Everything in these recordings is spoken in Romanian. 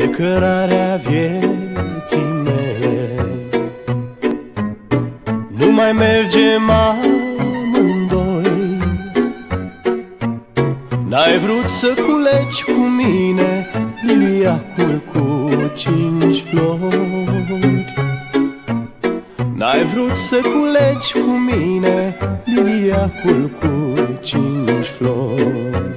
pe cărarea vieții mele. Nu mai mergem amândoi N-ai vrut să culegi cu mine liliacul cu cinci flori. N-ai vrut să culegi cu mine liliacul cu cinci flori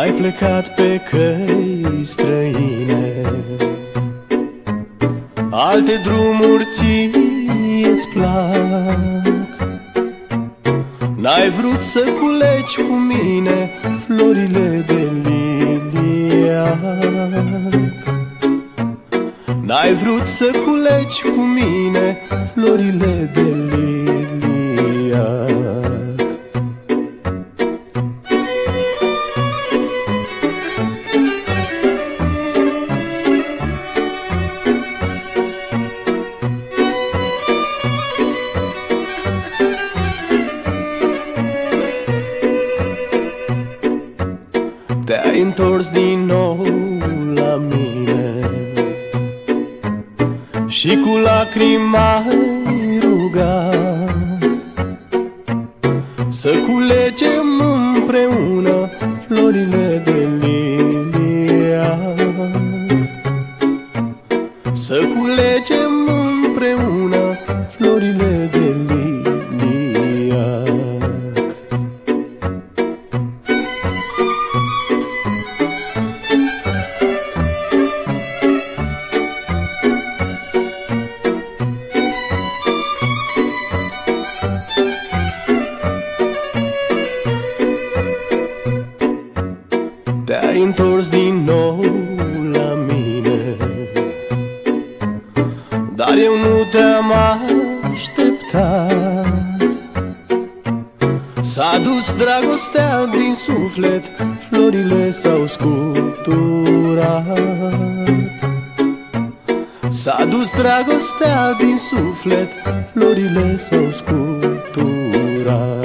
Ai plecat pe căi străine. Alte drumuri ți-ți plac. N-ai vrut să culegi cu mine Florile de liliac. N-ai vrut să culegi cu mine Florile de liliac Te-ai întors din nou la mine. Și cu lacrimi ai rugat Să culegem împreună florile de liliac Să culegem împreună florile de Te-ai întors din nou la mine. Dar eu nu te-am așteptat. S-a dus dragostea din suflet Florile s-au scuturat. S-a dus dragostea din suflet Florile s-au scuturat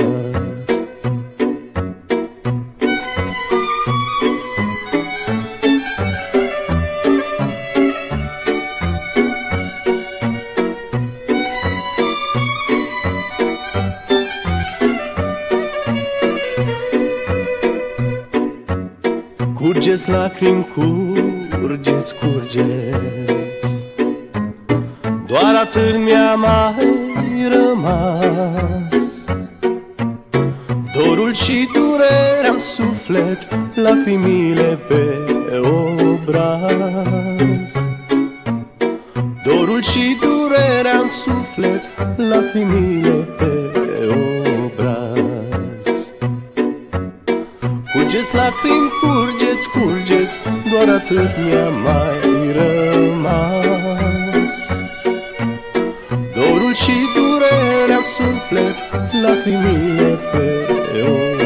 Curgeți lacrimi, curgeți, curgeți. Doar atât mi-a mai rămas. Dorul și durerea în suflet Lacrimile pe obraz. Dorul și durerea în suflet Lacrimile doar atât mi-a mai rămas. Dorul și durerea suflet lacrimile pe ochi